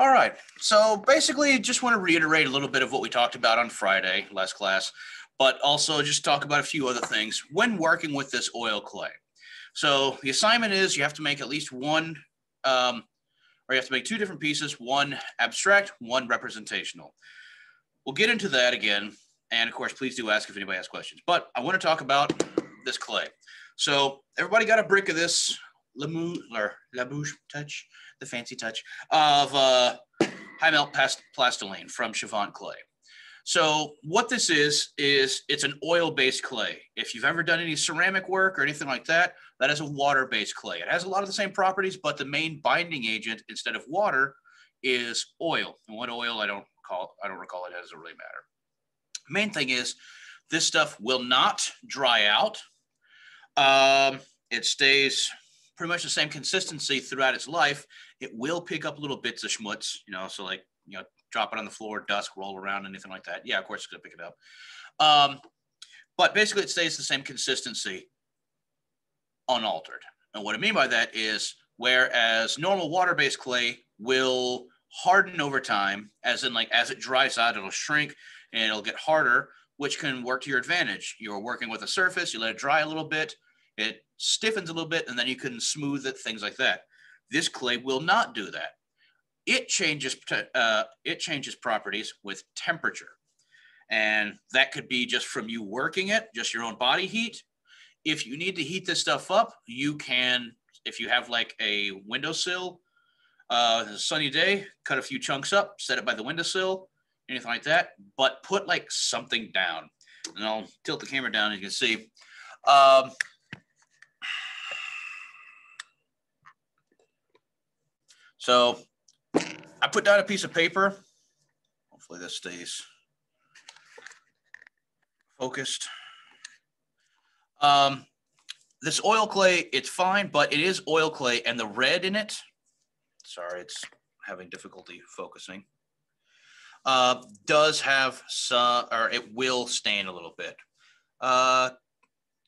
All right. So basically, just want to reiterate a little bit of what we talked about on Friday, last class, but also just talk about a few other things when working with this oil clay. So the assignment is you have to make at least one, um, or you have to make two different pieces, one abstract, one representational. We'll get into that again. And of course, please do ask if anybody has questions. But I want to talk about this clay. So everybody got a brick of this Lamou or Labouche touch, the fancy touch of uh, high melt past plastiline from Chavant clay. So what this is is it's an oil-based clay. If you've ever done any ceramic work or anything like that, that is a water-based clay. It has a lot of the same properties, but the main binding agent instead of water is oil. And what oil I don't call I don't recall it doesn't really matter. Main thing is this stuff will not dry out. Um, it stays pretty much the same consistency throughout its life. It will pick up little bits of schmutz, you know, so like, you know, drop it on the floor, dust, roll around, anything like that. Yeah, of course it's gonna pick it up. Um, but basically it stays the same consistency unaltered. And what I mean by that is whereas normal water-based clay will harden over time, as in like as it dries out, it'll shrink and it'll get harder, which can work to your advantage. You're working with a surface, you let it dry a little bit, it stiffens a little bit, and then you can smooth it, things like that. This clay will not do that. It changes, uh, it changes properties with temperature. And that could be just from you working it, just your own body heat. If you need to heat this stuff up, you can, if you have like a windowsill, uh, a sunny day, cut a few chunks up, set it by the windowsill, anything like that, but put like something down. And I'll tilt the camera down, you can see. Um, So I put down a piece of paper. Hopefully this stays focused. Um, this oil clay, it's fine, but it is oil clay and the red in it, sorry, it's having difficulty focusing, uh, does have some, or it will stain a little bit. Uh,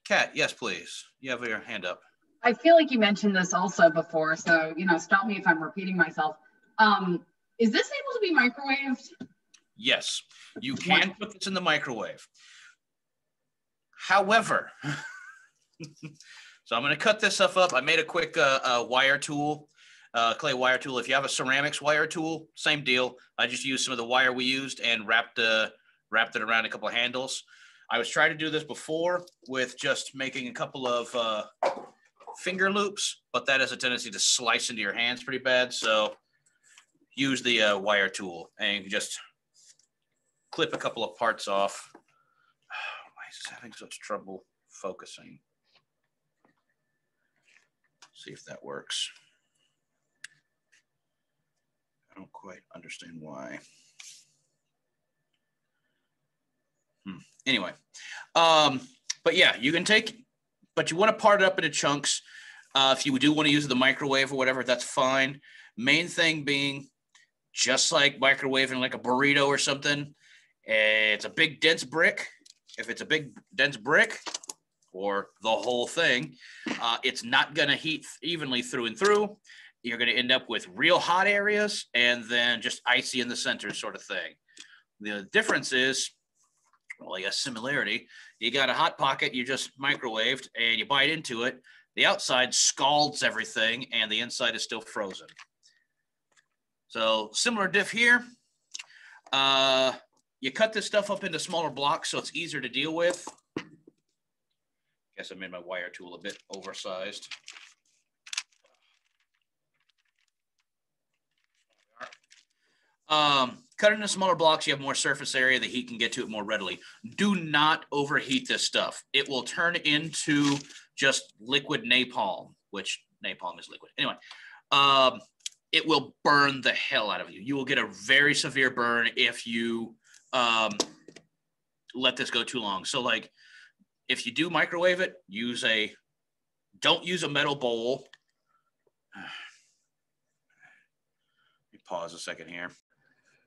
Kat, yes, please. You have your hand up. I feel like you mentioned this also before, so you know, stop me if I'm repeating myself. Um, is this able to be microwaved? Yes, you can put this in the microwave. However, so I'm going to cut this stuff up. I made a quick uh, uh, wire tool, uh, clay wire tool. If you have a ceramics wire tool, same deal. I just used some of the wire we used and wrapped uh, wrapped it around a couple of handles. I was trying to do this before with just making a couple of uh, finger loops, but that has a tendency to slice into your hands pretty bad. So use the uh, wire tool and just clip a couple of parts off. Why is having such trouble focusing? See if that works. I don't quite understand why. Hmm. Anyway, um, but yeah, you can take but you want to part it up into chunks. Uh, if you do want to use the microwave or whatever, that's fine. Main thing being, just like microwaving like a burrito or something, it's a big dense brick. If it's a big dense brick or the whole thing, uh, it's not going to heat evenly through and through. You're going to end up with real hot areas and then just icy in the center sort of thing. The difference is well, I guess similarity. You got a hot pocket you just microwaved and you bite into it. The outside scalds everything and the inside is still frozen. So similar diff here. Uh, you cut this stuff up into smaller blocks so it's easier to deal with. Guess I made my wire tool a bit oversized. Um, cut into smaller blocks. You have more surface area. The heat can get to it more readily. Do not overheat this stuff. It will turn into just liquid napalm, which napalm is liquid. Anyway, um, it will burn the hell out of you. You will get a very severe burn if you um, let this go too long. So, like, if you do microwave it, use a don't use a metal bowl. Let me pause a second here.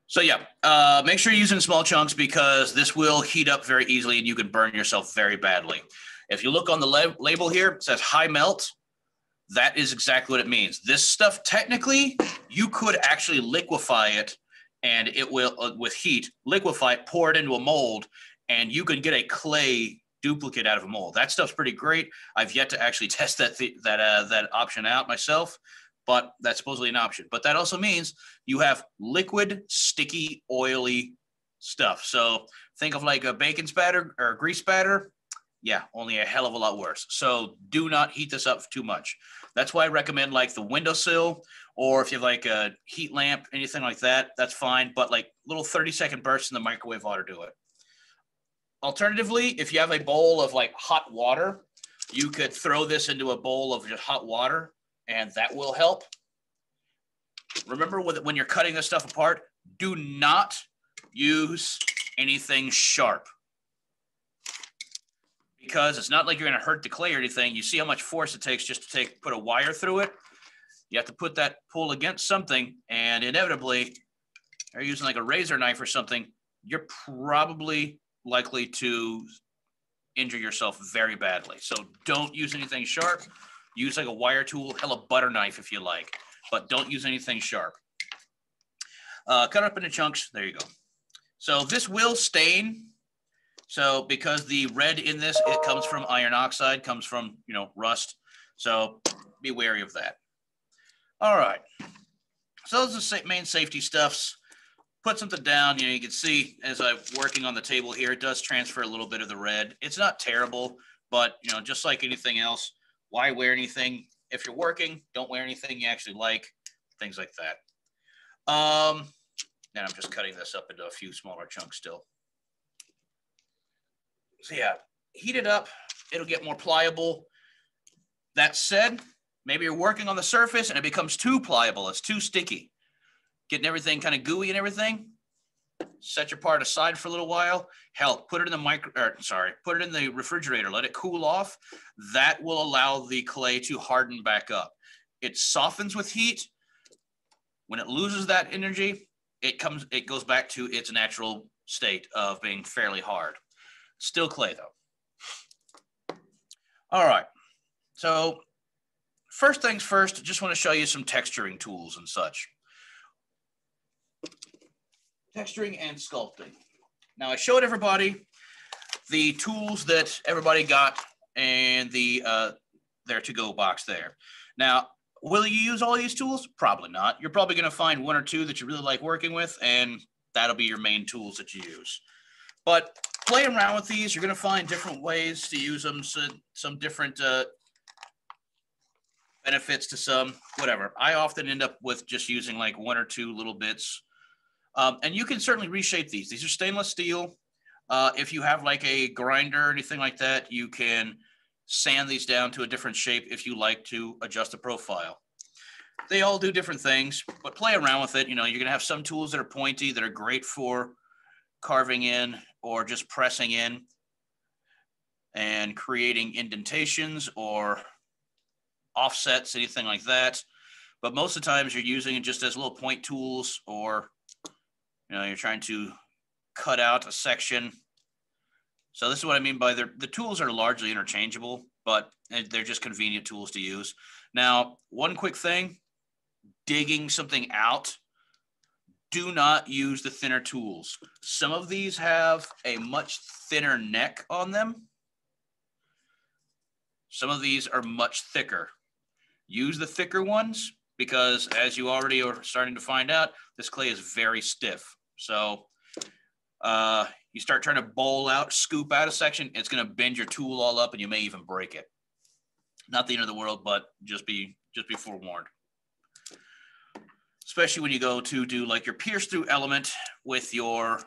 So yeah, uh, make sure you're using small chunks because this will heat up very easily and you can burn yourself very badly. If you look on the lab- label here, it says high melt. That is exactly what it means. This stuff, technically, you could actually liquefy it and it will, uh, with heat, liquefy it, pour it into a mold, and you can get a clay duplicate out of a mold. That stuff's pretty great. I've yet to actually test that th- that uh, that option out myself, but that's supposedly an option. But that also means you have liquid, sticky, oily stuff. So think of like a bacon spatter or grease spatter. Yeah, only a hell of a lot worse. So do not heat this up too much. That's why I recommend like the windowsill or if you have like a heat lamp, anything like that, that's fine. But like little 30 second bursts in the microwave ought to do it. Alternatively, if you have a bowl of like hot water, you could throw this into a bowl of just hot water and that will help. Remember when you're cutting this stuff apart, do not use anything sharp because it's not like you're going to hurt the clay or anything. You see how much force it takes just to take put a wire through it. You have to put that pull against something, and inevitably, you're using like a razor knife or something. You're probably likely to injure yourself very badly. So don't use anything sharp. Use like a wire tool, hell, a butter knife if you like, but don't use anything sharp. Uh, cut up into chunks. There you go. So this will stain. So because the red in this, it comes from iron oxide, comes from, you know, rust. So be wary of that. All right. So those are the main safety stuffs. Put something down, you know, you can see as I'm working on the table here, it does transfer a little bit of the red. It's not terrible, but you know, just like anything else, why wear anything? If you're working, don't wear anything you actually like, things like that. Um, and I'm just cutting this up into a few smaller chunks still. So yeah, heat it up. It'll get more pliable. That said, maybe you're working on the surface and it becomes too pliable. It's too sticky. Getting everything kind of gooey and everything. Set your part aside for a little while. Hell, put it in the micro, or, sorry, put it in the refrigerator. Let it cool off. That will allow the clay to harden back up. It softens with heat. When it loses that energy, it comes it goes back to its natural state of being fairly hard. Still clay though. All right. So first things first, just want to show you some texturing tools and such. Texturing and sculpting. Now I showed everybody the tools that everybody got and the uh, their to-go box there. Now Will you use all these tools? Probably not. You're probably going to find one or two that you really like working with, and that'll be your main tools that you use. But play around with these. You're going to find different ways to use them, so, some different uh, benefits to some, whatever. I often end up with just using like one or two little bits. Um, and you can certainly reshape these. These are stainless steel. Uh, if you have like a grinder or anything like that, you can sand these down to a different shape if you like to adjust the profile. They all do different things, but play around with it. You know, you're gonna have some tools that are pointy that are great for carving in or just pressing in and creating indentations or offsets, anything like that. But most of the times you're using it just as little point tools or, you know, you're trying to cut out a section so this is what I mean by the the tools are largely interchangeable, but they're just convenient tools to use. Now, one quick thing, digging something out, do not use the thinner tools. Some of these have a much thinner neck on them. Some of these are much thicker. Use the thicker ones because as you already are starting to find out, this clay is very stiff. So uh, you start trying to bowl out, scoop out a section, it's going to bend your tool all up and you may even break it. Not the end of the world, but just be just be forewarned. Especially when you go to do like your pierce through element with your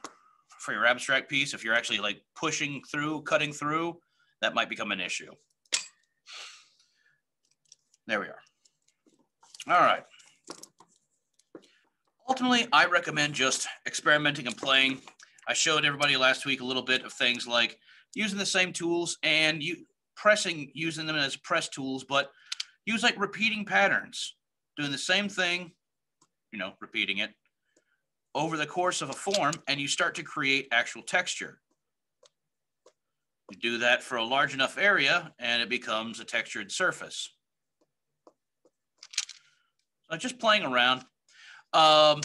for your abstract piece, if you're actually like pushing through, cutting through, that might become an issue. There we are. All right. Ultimately, I recommend just experimenting and playing I showed everybody last week a little bit of things like using the same tools and you pressing, using them as press tools, but use like repeating patterns, doing the same thing, you know, repeating it over the course of a form, and you start to create actual texture. You do that for a large enough area and it becomes a textured surface. So just playing around. Um,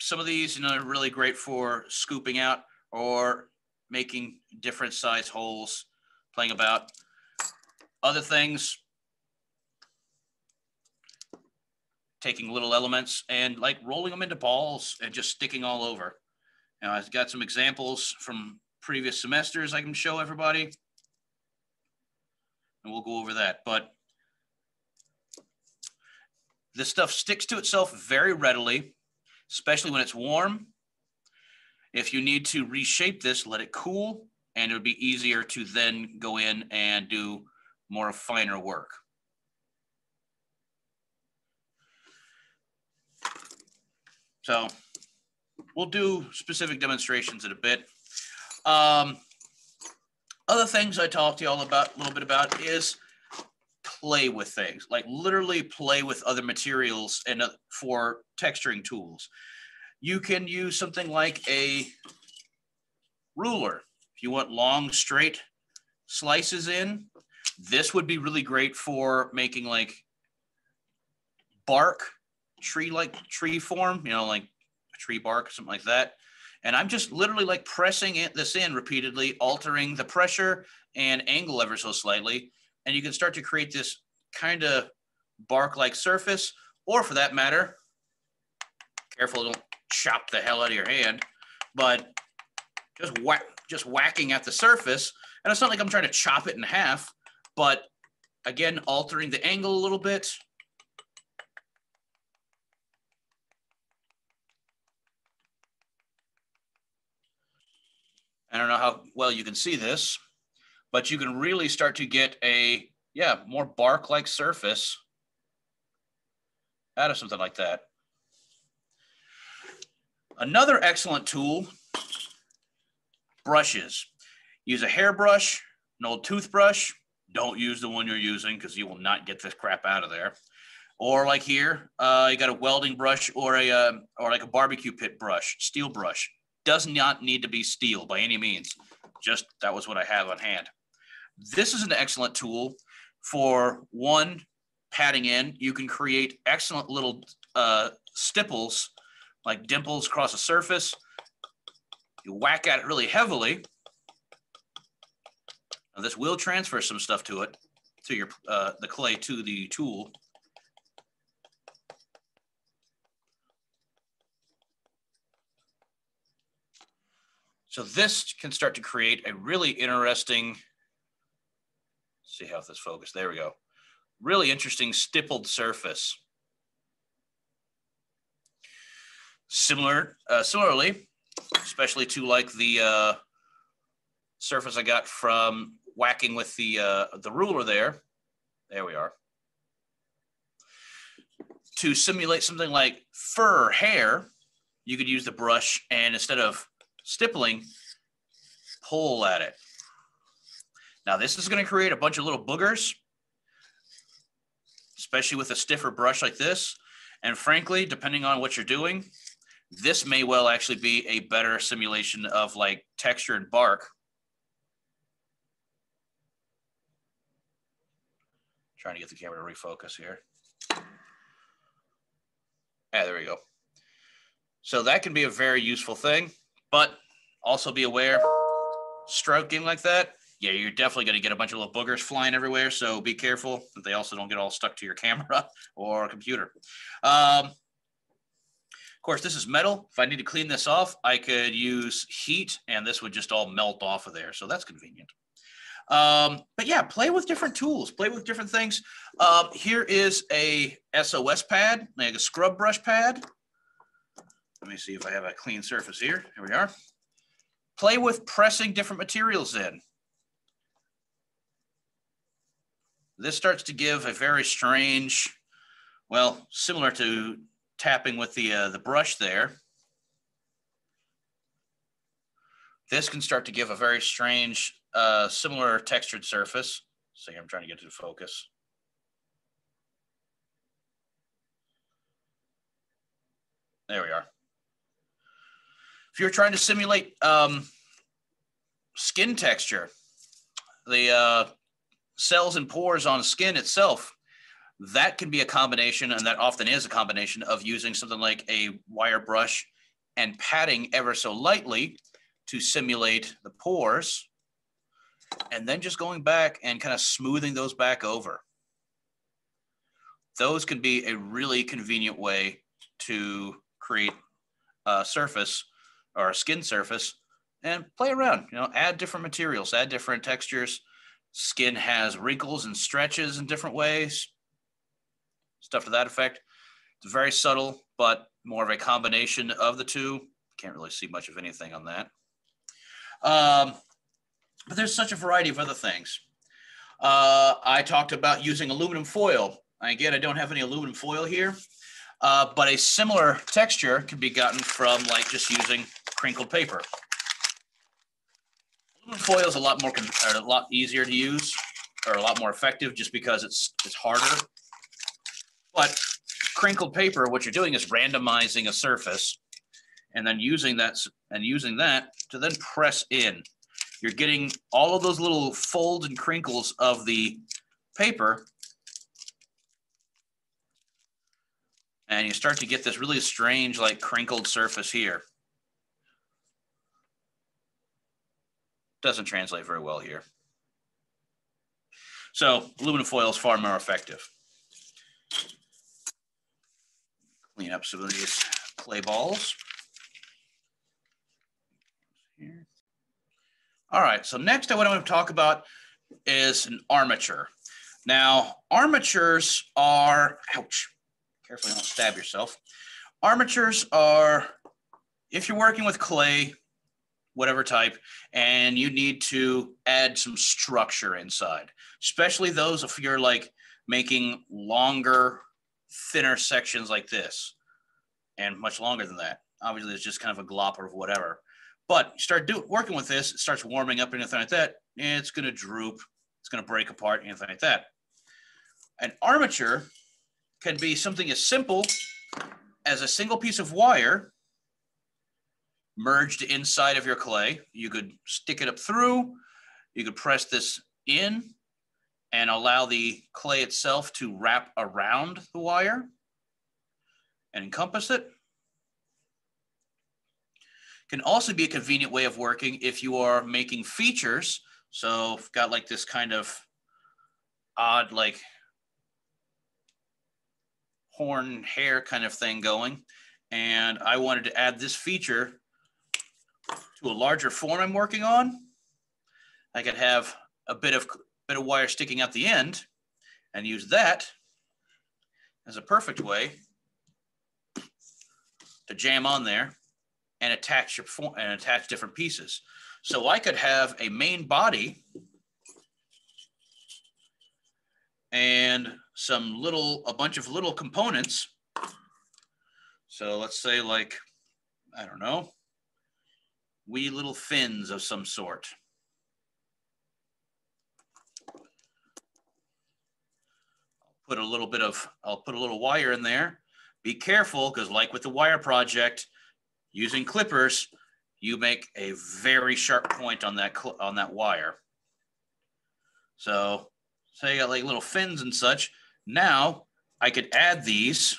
some of these, you know, are really great for scooping out or making different size holes, playing about. Other things, taking little elements and like rolling them into balls and just sticking all over. Now I've got some examples from previous semesters I can show everybody. And we'll go over that. But this stuff sticks to itself very readily, especially when it's warm. If you need to reshape this, let it cool, and it would be easier to then go in and do more finer work. So we'll do specific demonstrations in a bit. Um, other things I talked to y'all about a little bit about is play with things, like literally play with other materials and uh, for texturing tools. You can use something like a ruler. If you want long, straight slices in, this would be really great for making like bark, tree-like tree form, you know, like a tree bark, something like that. And I'm just literally like pressing it, this in repeatedly, altering the pressure and angle ever so slightly. And you can start to create this kind of bark-like surface, or for that matter, careful, don't chop the hell out of your hand, but just whack, just whacking at the surface. And it's not like I'm trying to chop it in half, but again, altering the angle a little bit, I don't know how well you can see this, but you can really start to get a, yeah, more bark-like surface out of something like that. Another excellent tool, brushes. Use a hairbrush, an old toothbrush. Don't use the one you're using because you will not get this crap out of there. Or like here, uh, you got a welding brush or a uh, or like a barbecue pit brush, steel brush does not need to be steel by any means. Just that was what I have on hand. This is an excellent tool for one, padding in. You can create excellent little uh, stipples, like dimples across a surface. You whack at it really heavily. Now this will transfer some stuff to it, to your uh, the clay to the tool. So this can start to create a really interesting, see how this focus, there we go. Really interesting stippled surface. Similar, uh, similarly, especially to like the uh, surface I got from whacking with the, uh, the ruler there. There we are. To simulate something like fur hair, you could use the brush and instead of stippling, pull at it. Now this is going to create a bunch of little boogers, especially with a stiffer brush like this. And frankly, depending on what you're doing, this may well actually be a better simulation of like texture and bark. Trying to get the camera to refocus here. Yeah, there we go. So that can be a very useful thing. But also be aware, stroking like that, yeah, you're definitely going to get a bunch of little boogers flying everywhere. So be careful that they also don't get all stuck to your camera or computer. Um, of course, this is metal. If I need to clean this off, I could use heat and this would just all melt off of there. So that's convenient. Um, but yeah, play with different tools, play with different things. Um, here is a SOS pad, like a scrub brush pad. Let me see if I have a clean surface here. Here we are. Play with pressing different materials in. This starts to give a very strange, well, similar to tapping with the, uh, the brush there. This can start to give a very strange, uh, similar textured surface. See, I'm trying to get to focus. There we are. If you're trying to simulate um, skin texture, the uh, cells and pores on skin itself, that can be a combination, and that often is a combination of using something like a wire brush and patting ever so lightly to simulate the pores, and then just going back and kind of smoothing those back over. Those can be a really convenient way to create a surface or a skin surface and play around, you know, add different materials, add different textures. Skin has wrinkles and stretches in different ways, stuff to that effect. It's very subtle, but more of a combination of the two. Can't really see much of anything on that. Um, but there's such a variety of other things. Uh, I talked about using aluminum foil. Again, I don't have any aluminum foil here, uh, but a similar texture can be gotten from like just using crinkled paper. Foil is a lot more, a lot easier to use or a lot more effective just because it's, it's harder. But crinkled paper, what you're doing is randomizing a surface and then using that and using that to then press in. You're getting all of those little folds and crinkles of the paper. And you start to get this really strange, like crinkled surface here. Doesn't translate very well here. So aluminum foil is far more effective. Clean up some of these clay balls. Here. All right, so next what I want to talk about is an armature. Now, armatures are, ouch, carefully don't stab yourself. Armatures are, if you're working with clay, whatever type, and you need to add some structure inside, especially those if you're like making longer thinner sections like this and much longer than that. Obviously, it's just kind of a glop or whatever. But you start do, working with this, it starts warming up anything like that, it's going to droop, it's going to break apart, anything like that. An armature can be something as simple as a single piece of wire merged inside of your clay. You could stick it up through, you could press this in and allow the clay itself to wrap around the wire and encompass it. Can also be a convenient way of working if you are making features. So got like this kind of odd like horn hair kind of thing going. And I wanted to add this feature to a larger form I'm working on. I could have a bit of bit of wire sticking out the end and use that as a perfect way to jam on there and attach your form and attach different pieces. So I could have a main body and some little, a bunch of little components. So let's say like, I don't know, wee little fins of some sort. I'll put a little bit of, I'll put a little wire in there. Be careful because like with the wire project, using clippers, you make a very sharp point on that, on that wire. So say you got like little fins and such. Now I could add these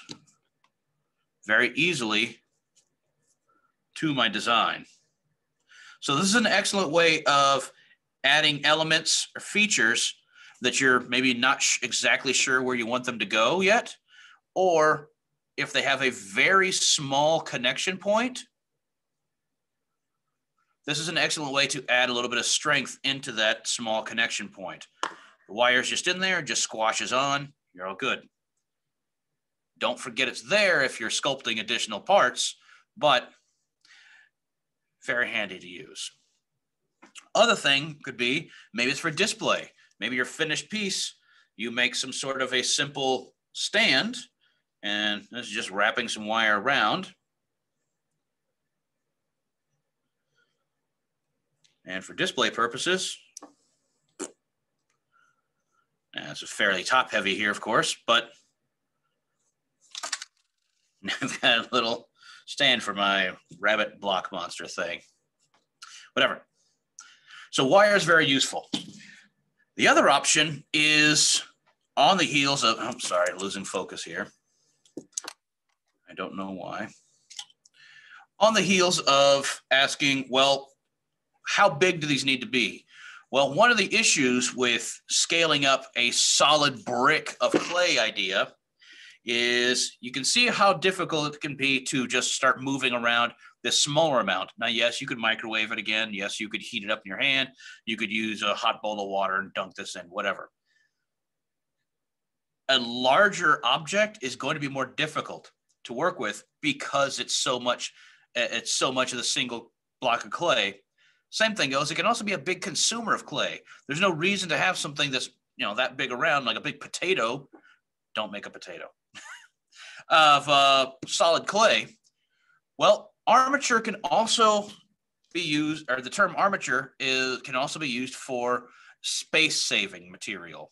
very easily to my design. So this is an excellent way of adding elements or features that you're maybe not exactly sure where you want them to go yet, or if they have a very small connection point, this is an excellent way to add a little bit of strength into that small connection point. The wire's just in there, just squashes on, you're all good. Don't forget it's there if you're sculpting additional parts, but very handy to use. Other thing could be maybe it's for display maybe your finished piece, you make some sort of a simple stand, and this is just wrapping some wire around. And for display purposes, it's a fairly top heavy here, of course, but I've got a little stand for my rabbit block monster thing. Whatever. So wire is very useful. The other option is on the heels of, I'm sorry, losing focus here. I don't know why. On the heels of asking, well, how big do these need to be? Well, one of the issues with scaling up a solid brick of clay idea is you can see how difficult it can be to just start moving around this smaller amount. Now, yes, you could microwave it again. Yes, you could heat it up in your hand. You could use a hot bowl of water and dunk this in, whatever. A larger object is going to be more difficult to work with because it's so much uh, it's so much of the single block of clay. Same thing goes. It can also be a big consumer of clay. There's no reason to have something that's you know that big around like a big potato. Don't make a potato of uh, solid clay. Well, armature can also be used, or the term armature is can also be used for space saving material.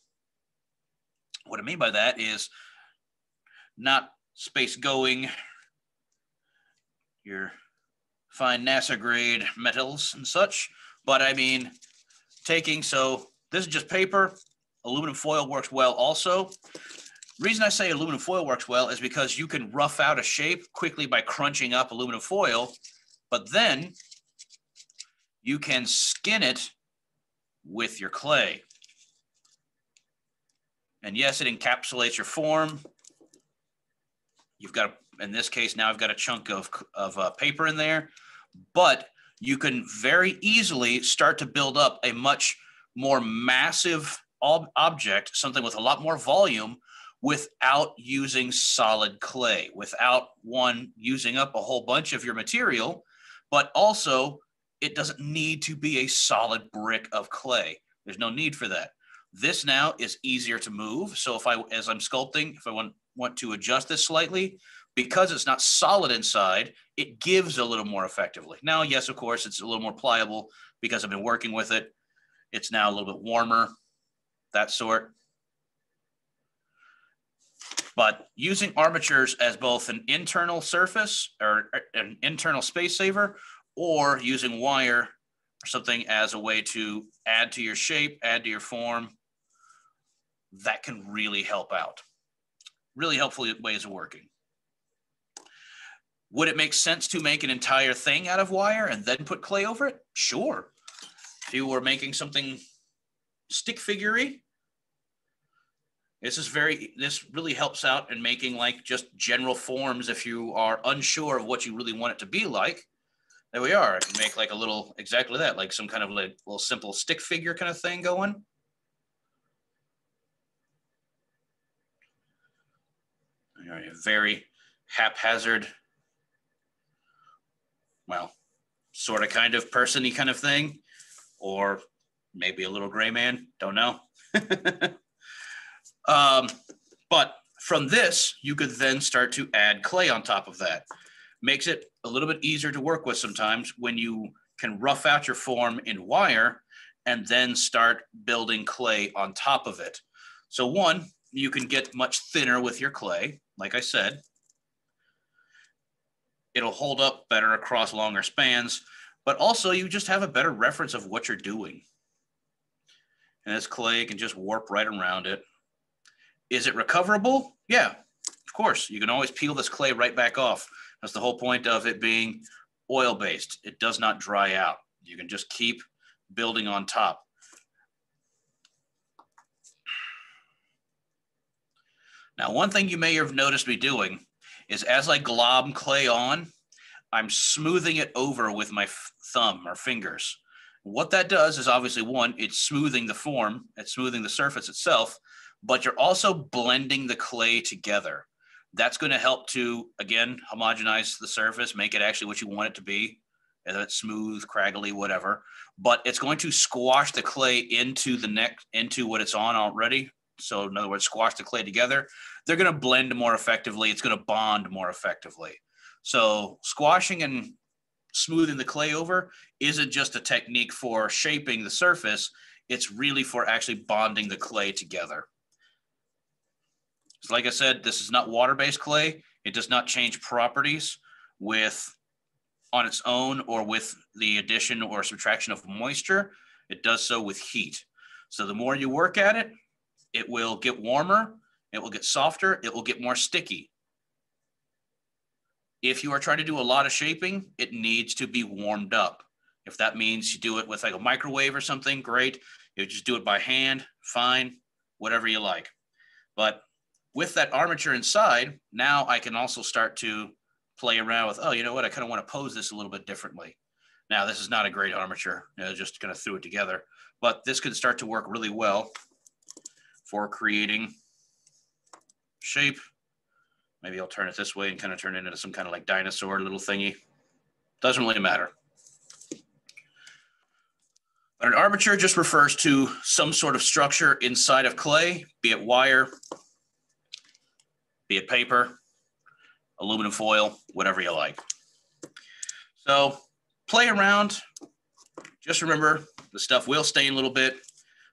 What I mean by that is not space going, your fine NASA grade metals and such, but I mean taking, so this is just paper. Aluminum foil works well also. Reason I say aluminum foil works well is because you can rough out a shape quickly by crunching up aluminum foil, but then you can skin it with your clay. And yes, it encapsulates your form. You've got, in this case, now I've got a chunk of, of uh, paper in there, but you can very easily start to build up a much more massive ob object, something with a lot more volume without using solid clay, without one using up a whole bunch of your material, but also it doesn't need to be a solid brick of clay. There's no need for that. This now is easier to move. So if I, as I'm sculpting, if I want, want to adjust this slightly, because it's not solid inside, it gives a little more effectively. Now, yes, of course, it's a little more pliable because I've been working with it. It's now a little bit warmer, that sort. But using armatures as both an internal surface or an internal space saver, or using wire or something as a way to add to your shape, add to your form, that can really help out. Really helpful ways of working. Would it make sense to make an entire thing out of wire and then put clay over it? Sure. If you were making something stick figurey, this is very, this really helps out in making like just general forms if you are unsure of what you really want it to be like. There we are. I can make like a little, exactly that, like some kind of like little simple stick figure kind of thing going. very haphazard, well, sort of kind of person-y kind of thing, or maybe a little gray man, don't know. um, but from this, you could then start to add clay on top of that. Makes it a little bit easier to work with sometimes when you can rough out your form in wire and then start building clay on top of it. So one, you can get much thinner with your clay like I said. It'll hold up better across longer spans, but also you just have a better reference of what you're doing. And this clay can just warp right around it. Is it recoverable? Yeah, of course. You can always peel this clay right back off. That's the whole point of it being oil-based. It does not dry out. You can just keep building on top. Now, one thing you may have noticed me doing is as I glob clay on, I'm smoothing it over with my thumb or fingers. What that does is obviously one, it's smoothing the form, it's smoothing the surface itself, but you're also blending the clay together. That's going to help to, again, homogenize the surface, make it actually what you want it to be, whether it's smooth, craggly, whatever. But it's going to squash the clay into the next, into what it's on already, so in other words, squash the clay together, they're going to blend more effectively. It's going to bond more effectively. So squashing and smoothing the clay over isn't just a technique for shaping the surface. It's really for actually bonding the clay together. Like I said, this is not water-based clay. It does not change properties with on its own or with the addition or subtraction of moisture. It does so with heat. So the more you work at it, it will get warmer, it will get softer, it will get more sticky. If you are trying to do a lot of shaping, it needs to be warmed up. If that means you do it with like a microwave or something, great. You just do it by hand, fine, whatever you like. But with that armature inside, now I can also start to play around with, oh, you know what? I kind of want to pose this a little bit differently. Now, this is not a great armature, you know, just kind of threw it together, but this could start to work really well for creating shape. Maybe I'll turn it this way and kind of turn it into some kind of like dinosaur little thingy. Doesn't really matter. But an armature just refers to some sort of structure inside of clay, be it wire, be it paper, aluminum foil, whatever you like. So play around. Just remember the stuff will stain a little bit.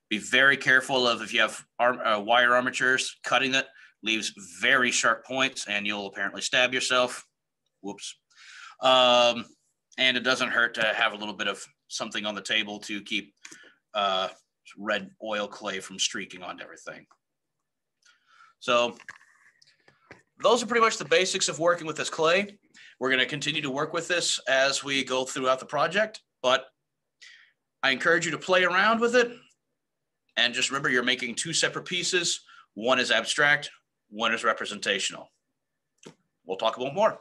Be very careful of if you have arm, uh, wire armatures, cutting it leaves very sharp points and you'll apparently stab yourself. Whoops. Um, and it doesn't hurt to have a little bit of something on the table to keep uh, red oil clay from streaking onto everything. So those are pretty much the basics of working with this clay. We're going to continue to work with this as we go throughout the project, but I encourage you to play around with it. And just remember, you're making two separate pieces. One is abstract, one is representational. We'll talk about more.